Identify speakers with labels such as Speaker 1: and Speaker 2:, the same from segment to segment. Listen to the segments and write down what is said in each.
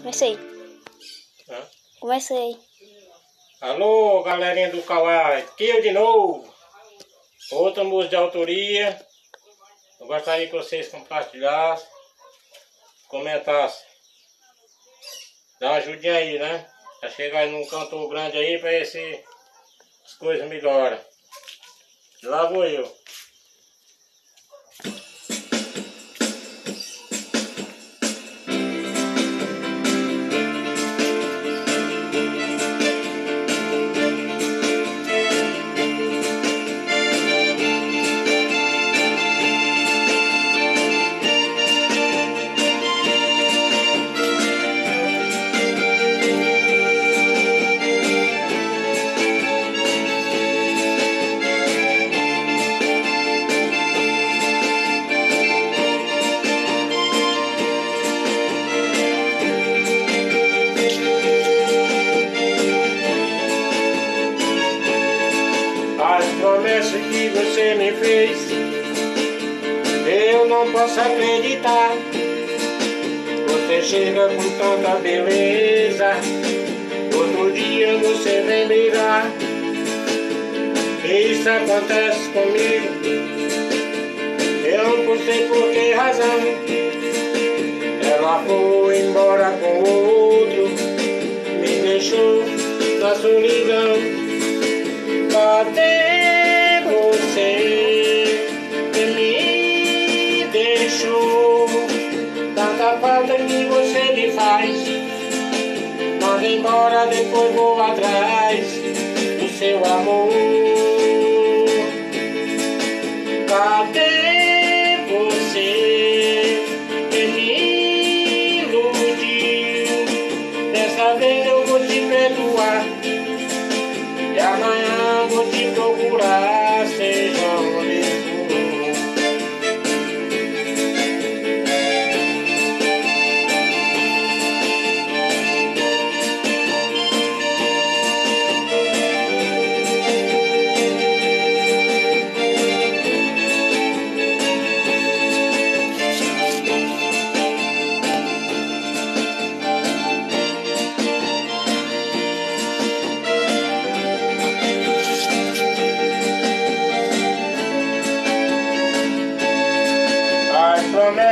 Speaker 1: Comecei.
Speaker 2: Hã?
Speaker 1: Comecei.
Speaker 2: Alô, galerinha do Kawai, aqui eu de novo. Outra música de autoria. Eu gostaria que vocês compartilhassem, comentassem. Dá uma ajudinha aí, né? Pra chegar num cantor grande aí pra ver se as coisas melhoram. Lá vou eu. As promessas que você me fez, eu não posso acreditar. Você chega com tanta beleza, outro dia você vem brigar. Isso acontece comigo, eu não sei por que razão. Ela foi embora com outro, me deixou na solidão. Cadê embora, depois vou atrás do seu amor. Cadê você que me iludiu? Dessa vez eu vou te perdoar. E amanhã vou te procurar,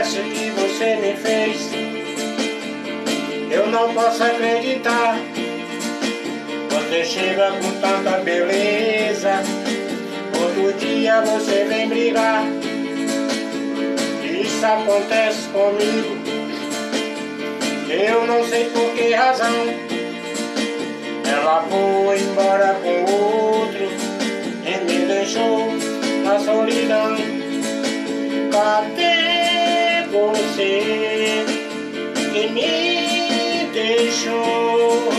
Speaker 2: promessas que você me fez, eu não posso acreditar. Você chega com tanta beleza, outro dia você vem brigar. Isso acontece comigo, eu não sei por que razão. Ela foi embora deixou?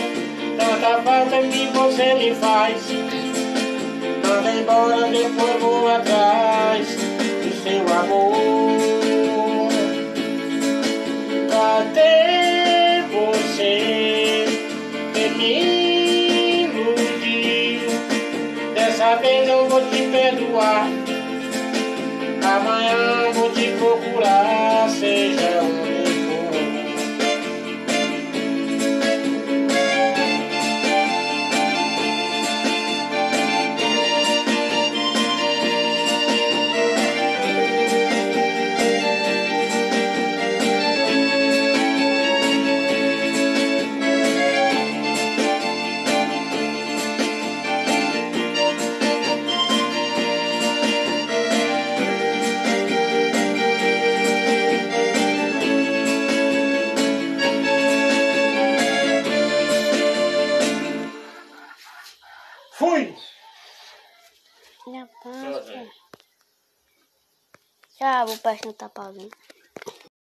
Speaker 2: Tanta falta que você me faz. Manda embora, depois vou atrás do seu amor. Cadê você que me iludiu? Dessa vez eu vou te perdoar. Amanhã vou te procurar, Fui!
Speaker 1: Minha
Speaker 2: Tchau,
Speaker 1: pasta. Tchau, vou prestar no tapauzinho.